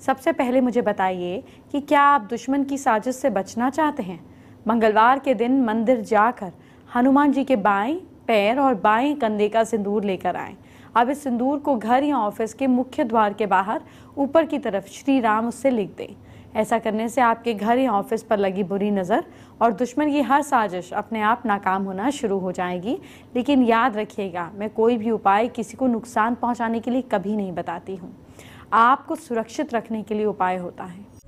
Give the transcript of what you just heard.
सबसे पहले मुझे बताइए कि क्या आप दुश्मन की साजिश से बचना चाहते हैं? मंगलवार के दिन मंदिर जाकर हनुमान जी के बाएँ पैर और बाएँ कंधे का सिंदूर लेकर आएँ। अब इस सिंदूर को घर या ऑफ़िस के मुख्य द्वार के बाहर ऊपर की तरफ़ श्री राम उससे लिख दें। ऐसा करने से आपके घर या ऑफ़िस पर लगी बुरी नज़र और दुश्मन की हर साजिश अपने आप नाकाम होना शुरू हो जाएगी। लेकिन याद रखिएगा, मैं कोई भी उपाय किसी को नुकसान पहुँचाने के लिए कभी नहीं बताती हूँ। आपको सुरक्षित रखने के लिए उपाय होता है।